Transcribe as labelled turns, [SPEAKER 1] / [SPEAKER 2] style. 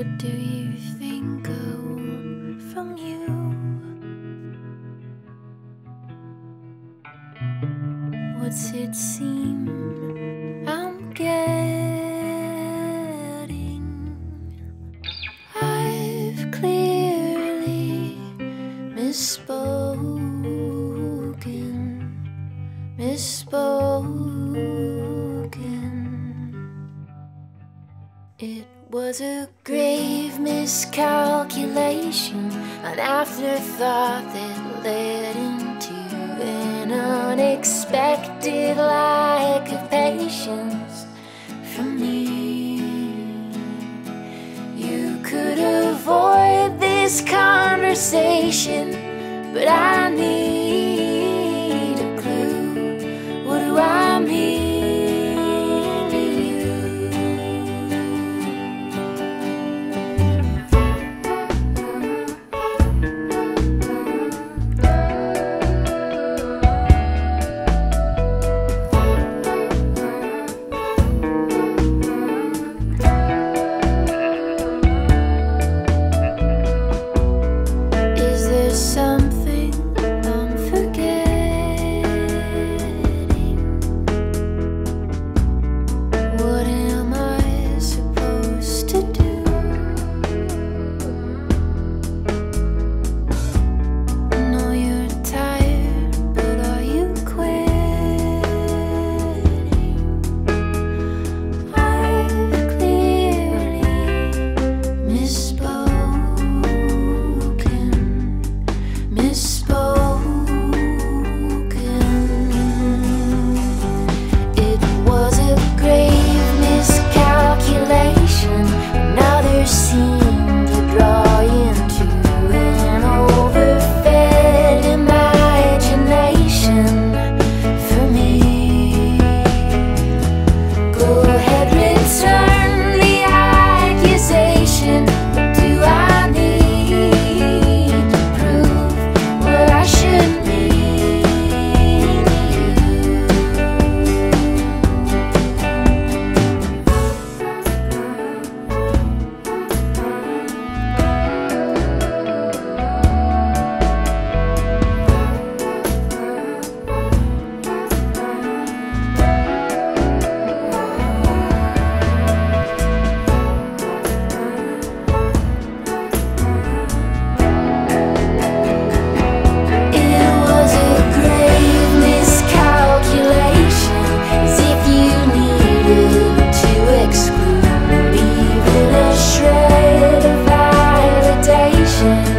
[SPEAKER 1] everything go from you. What's it seem I'm getting? I've clearly misspoken, misspoken. It was a grave miscalculation, an afterthought that led into an unexpected lack of patience from me. You could avoid this conversation, but I need. ocean